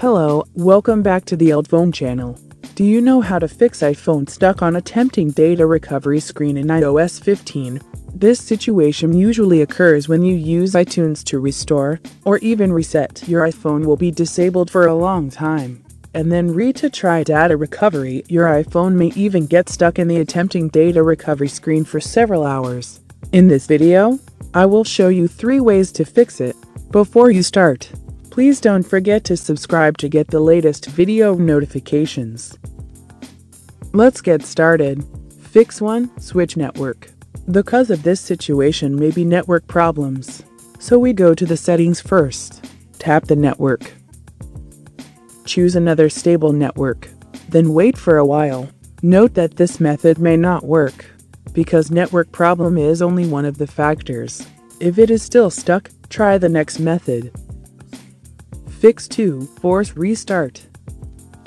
Hello, welcome back to the UltFone channel. Do you know how to fix iPhone stuck on attempting data recovery screen in iOS 15? This situation usually occurs when you use iTunes to restore or even reset. Your iPhone will be disabled for a long time. And then read to try data recovery, your iPhone may even get stuck in the attempting data recovery screen for several hours. In this video, I will show you three ways to fix it. Before you start, Please don't forget to subscribe to get the latest video notifications. Let's get started. Fix 1. Switch network. The cause of this situation may be network problems. So we go to the settings first. Tap the network. Choose another stable network. Then wait for a while. Note that this method may not work because network problem is only one of the factors. If it is still stuck, try the next method. Fix 2. Force restart.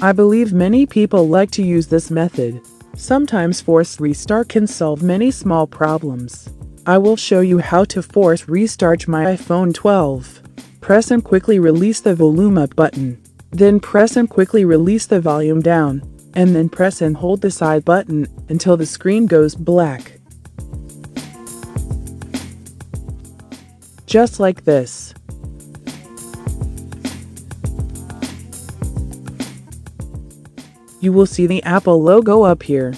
I believe many people like to use this method. Sometimes force restart can solve many small problems. I will show you how to force restart my iPhone 12. Press and quickly release the volume up button. Then press and quickly release the volume down. And then press and hold the side button until the screen goes black. Just like this. You will see the Apple logo up here.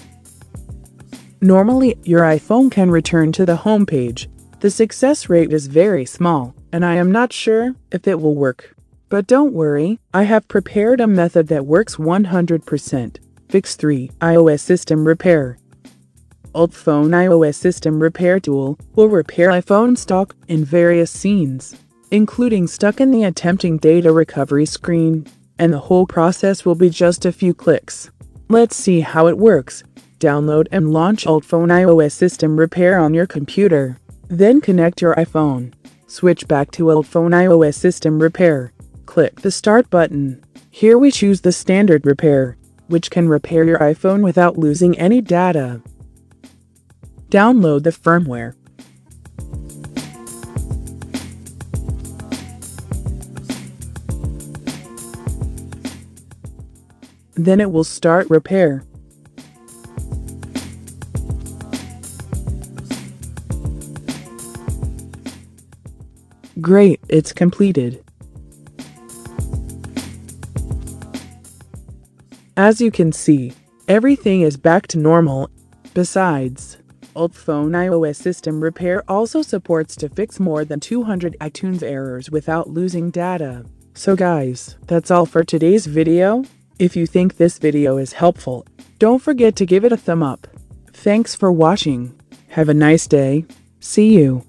Normally, your iPhone can return to the home page. The success rate is very small, and I am not sure if it will work. But don't worry, I have prepared a method that works 100%. Fix 3 iOS System Repair UltFone iOS System Repair Tool will repair iPhone stock in various scenes, including stuck in the attempting data recovery screen, and the whole process will be just a few clicks. Let's see how it works. Download and launch Phone iOS System Repair on your computer. Then connect your iPhone. Switch back to Phone iOS System Repair. Click the Start button. Here we choose the Standard Repair, which can repair your iPhone without losing any data. Download the firmware. Then it will start repair. Great, it's completed. As you can see, everything is back to normal. Besides, UltFone iOS System Repair also supports to fix more than 200 iTunes errors without losing data. So guys, that's all for today's video. If you think this video is helpful, don't forget to give it a thumb up. Thanks for watching. Have a nice day. See you.